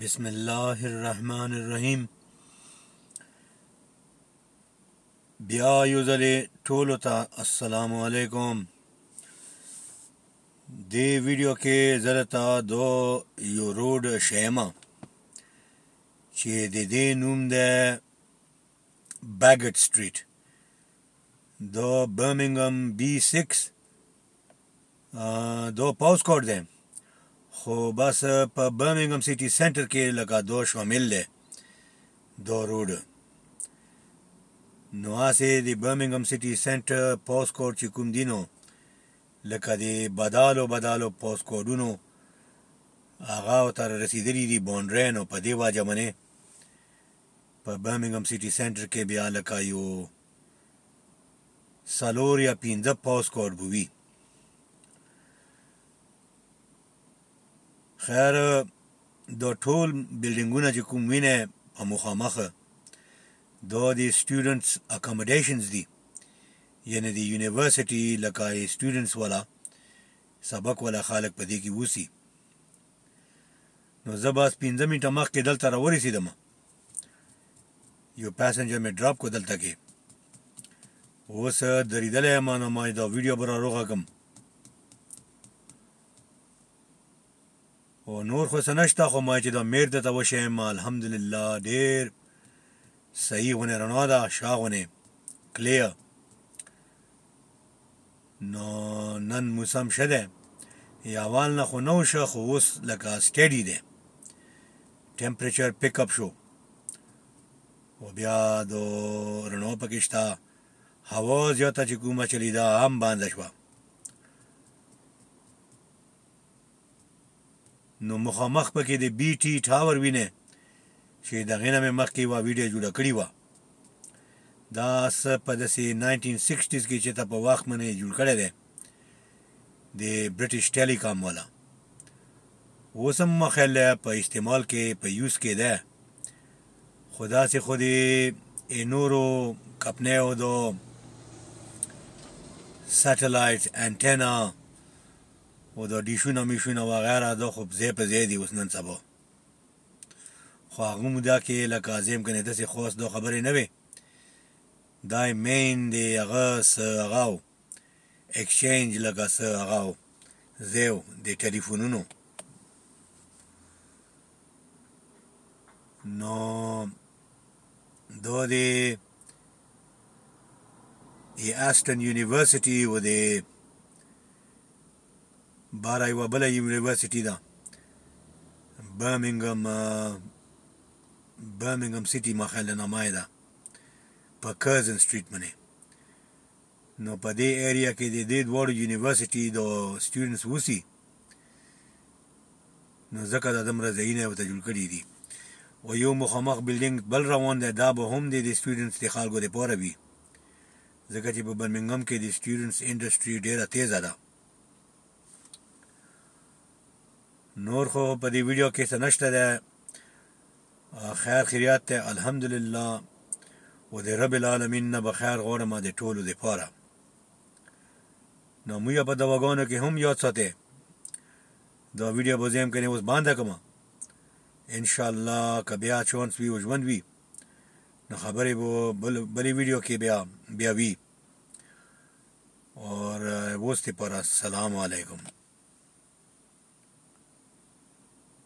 بسم الله الرحمن الرحیم بیا یو ځل ټول ته السلام علیکم دی ویډیو کې زرتا دو یو روډ شیما چې د دې نوم ده بیګټ سټریټ د برمنګم بی 6 دو پوز کوډ دی خو بس په برمنګم سیټي سنټر کې لکه دو شامل دی دو روډ نو هسې د برمنګم سیټي سنټر پوز کوډ چې کوم دینو لکه د بدالو بدالو پوز کوډونو هغه تر رسیدلی دي بونډرې نو په دې واجه باندې په برمنګم سیټي سنټر کې بیا لکه یو څلور یا پنځه پوز کوډ به وي خیر د ټول بلډینګونه چې کوم وینه په مخامخ دا د سټوډنټس اکامډیشنز دي یعنی د یونیورسيټي لکه سټوډنټس ولا سبق ولا خلک په دې کې وسی نو زه بس 15 منټه مخکې دلته راورسیدم یو پاسنجر مې ډراپ کو دلته کې اوس درېدلی یم نو ما دا ویډیو به راروغه کړم او نور خو څه نشته خو ما چې دا میر ته ته وشی یم الحمدلله ډېر صحیح غونې رڼا ده شا غونې کلیر نو نن موسم شه دی یاوال نه خو نو شه خو اوس لکه سټډی دی ټمپریچر پیک اپ شو او بیا د رڼو پکې شته هوا زیاته چې کومه چلی دا هم باندې شوه نو مخامخ پکې د بي ټي ټاور وینه چې د غینه مې مخکې یوه ویډیو جوړه کړې وه دا څه په داسې 1960s کې چې ته په واخ منې جوړ کړی دی د برټش ټیلیکام والا اوس هم ما خیال دی په استعمال کې په یوز کې دی خو داسې خو د نورو کمپنیو د سټلایټ انټینا او دا ډیشونه میشونه وغیره دا خو ځای په ځای دي اوس نن سبا خو هغه موده کې له کاظم کنې داسې خاص دا خبرې نه وې دا یې مین دی هغه څه هغه و ایکسچینج لکه څه هغه و ځای و د ټلیفونونو نو دا د ایسټن یونیورسټي و د باره یوه بله یونیورسټي ده برمنګم برمنګم سیټي ما خیال نامه ده په کرزن سټریټ باندې نو په دې ایریا کې د دې دواړو یونیورسيټي د سټوډنټس وسی نو ځکه دا دمر زینه وته جوړ کړی دي او یو مخامخ بلډینګ بل روان دی دا به هم د سټوډنټس د خلکو لپاره وي ځکه چې په برمنګهم کې د سټیرنټس انډسټري ډیره تیزه ده نور خو په دې ویډیو کې څه نشته ده خیر خیریات ته الحمدلله و د رب العالمین نه بخیر غواړم د ټولو لپاره نو موږ په دواګانو کې هم یاد ساتي دا ویډیو به زم کنه اوس باندې کوم ان شاء الله کبیا چانس وی او ژوند وی نو خبرې به بل بلې ویډیو کې بیا بیا وی اور اوس ته پر السلام علیکم